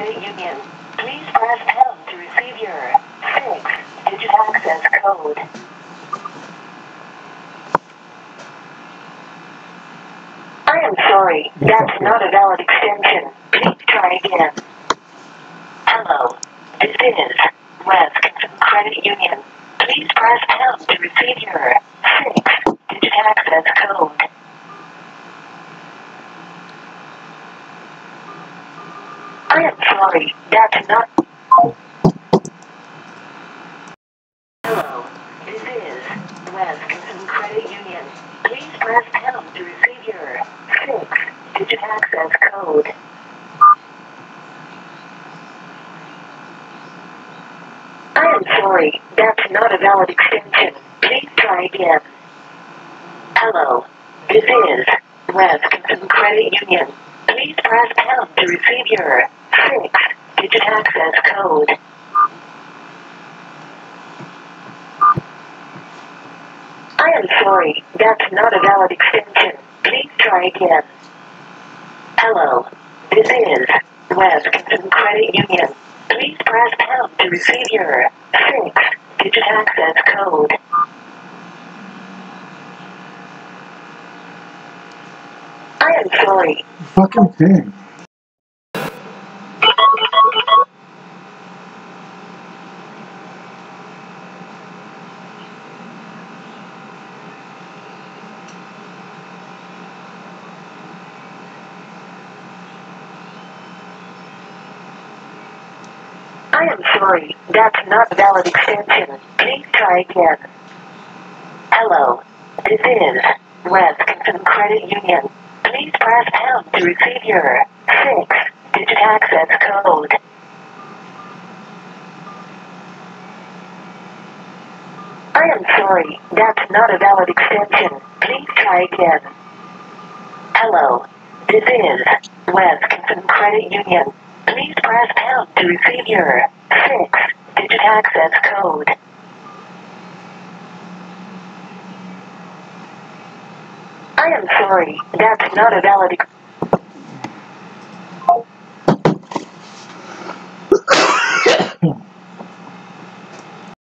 Credit Union. Please press pound to receive your six-digit access code. I am sorry, that's not a valid extension. Please try again. Hello, this is West Credit Union. Please press pound to receive your six-digit access code. I am sorry, that's not. Hello, this is West Credit Union. Please press pound to receive your six-digit access code. I am sorry, that's not a valid extension. Please try again. Hello, this is West Credit Union. Please press pound to receive your six-digit access code. I am sorry, that's not a valid extension. Please try again. Hello, this is West Credit Union. Please press pound to receive your six-digit access code. I am sorry, Fucking thing. I am sorry, that's not a valid extension. Please try again. Hello, this is West Credit Union. Please press pound to receive your six-digit access code. I am sorry, that's not a valid extension. Please try again. Hello, this is West Credit Union. Please press pound to receive your six-digit access code. I am sorry, that's not a valid.